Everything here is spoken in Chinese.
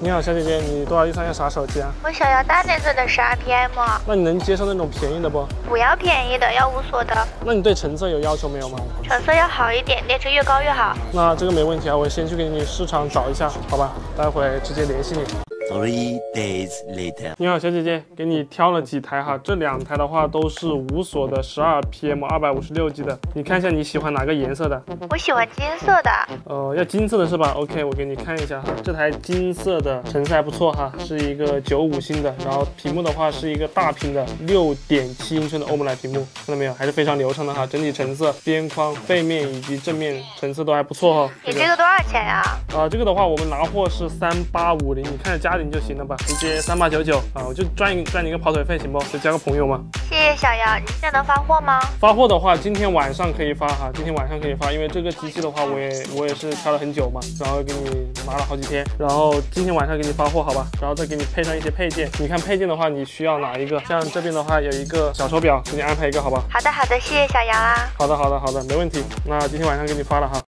你好，小姐姐，你多少预算要啥手机啊？我想要大内存的十二 PM，那你能接受那种便宜的不？不要便宜的，要无锁的。那你对成色有要求没有吗？成色要好一点，电池越高越好。那这个没问题啊，我先去给你市场找一下，好吧？待会直接联系你。Three days later，你好，小姐姐，给你挑了几台哈，这两台的话都是无锁的，十二 PM，二百五十六 G 的，你看一下你喜欢哪个颜色的？我喜欢金色的。呃，要金色的是吧？OK，我给你看一下哈，这台金色的成色还不错哈，是一个九五新的，然后屏幕的话是一个大屏的六点七英寸的欧姆莱屏幕，看到没有？还是非常流畅的哈，整体成色、边框、背面以及正面成色都还不错哈。你这个多少钱呀？啊，这个的话我们拿货是三八五零，你看着加零就行了吧？直接三八九九啊，我就赚一赚你一个跑腿费行不？就交个朋友嘛。谢谢小杨，你现在能发货吗？发货的话，今天晚上可以发哈，今天晚上可以发，因为这个机器的话，我也我也是挑了很久嘛，然后给你拿了好几天，然后今天晚上给你发货好吧，然后再给你配上一些配件。你看配件的话，你需要哪一个？像这边的话有一个小手表，给你安排一个好吧？好的好的，谢谢小杨啊。好的好的好的，没问题。那今天晚上给你发了哈。